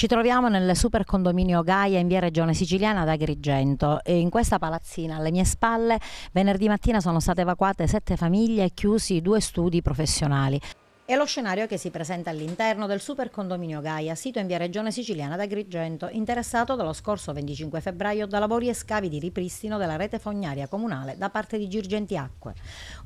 Ci troviamo nel super condominio Gaia in via Regione Siciliana ad Agrigento e in questa palazzina alle mie spalle venerdì mattina sono state evacuate sette famiglie e chiusi due studi professionali. È lo scenario che si presenta all'interno del super condominio Gaia, sito in via Regione Siciliana ad Agrigento, interessato dallo scorso 25 febbraio da lavori e scavi di ripristino della rete fognaria comunale da parte di Girgenti Acque.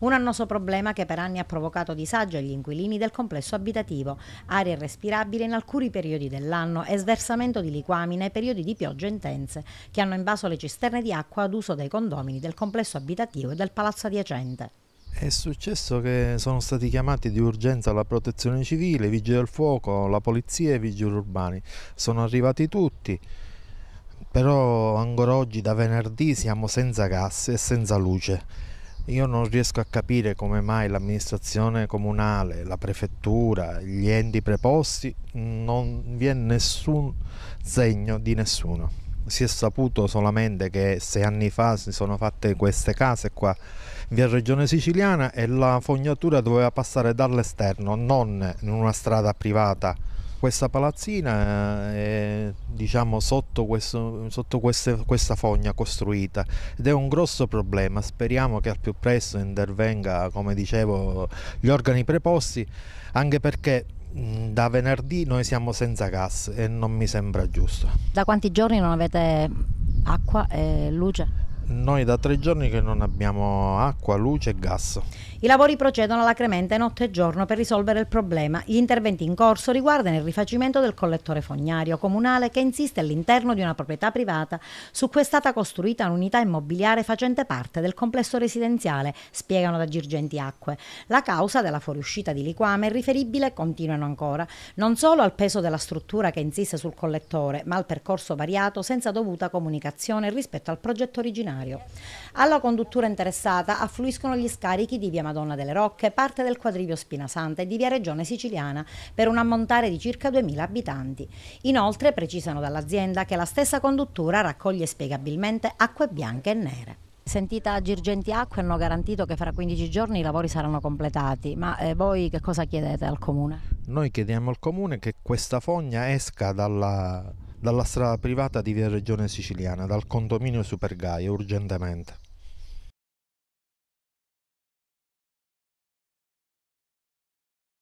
Un annoso problema che per anni ha provocato disagio agli inquilini del complesso abitativo, aria irrespirabile in alcuni periodi dell'anno e sversamento di liquami nei periodi di piogge intense che hanno invaso le cisterne di acqua ad uso dei condomini del complesso abitativo e del palazzo adiacente. È successo che sono stati chiamati di urgenza la protezione civile, i vigili del fuoco, la polizia e i vigili urbani. Sono arrivati tutti, però ancora oggi da venerdì siamo senza gas e senza luce. Io non riesco a capire come mai l'amministrazione comunale, la prefettura, gli enti preposti non vi è nessun segno di nessuno. Si è saputo solamente che sei anni fa si sono fatte queste case qua via Regione Siciliana e la fognatura doveva passare dall'esterno, non in una strada privata. Questa palazzina è diciamo, sotto, questo, sotto queste, questa fogna costruita ed è un grosso problema. Speriamo che al più presto intervenga, come dicevo, gli organi preposti, anche perché da venerdì noi siamo senza gas e non mi sembra giusto. Da quanti giorni non avete acqua e luce? Noi da tre giorni che non abbiamo acqua, luce e gas. I lavori procedono alacremente notte e giorno per risolvere il problema. Gli interventi in corso riguardano il rifacimento del collettore fognario comunale che insiste all'interno di una proprietà privata su cui è stata costruita un'unità immobiliare facente parte del complesso residenziale, spiegano da Girgenti Acque. La causa della fuoriuscita di liquame è riferibile, continuano ancora, non solo al peso della struttura che insiste sul collettore, ma al percorso variato senza dovuta comunicazione rispetto al progetto originario. Alla conduttura interessata affluiscono gli scarichi di via Madonna delle Rocche, parte del quadrivio Spinasanta e di via Regione Siciliana per un ammontare di circa 2.000 abitanti. Inoltre precisano dall'azienda che la stessa conduttura raccoglie spiegabilmente acque bianche e nere. Sentita Girgenti Acque hanno garantito che fra 15 giorni i lavori saranno completati, ma eh, voi che cosa chiedete al Comune? Noi chiediamo al Comune che questa fogna esca dalla, dalla strada privata di via Regione Siciliana, dal condominio Supergaia, urgentemente.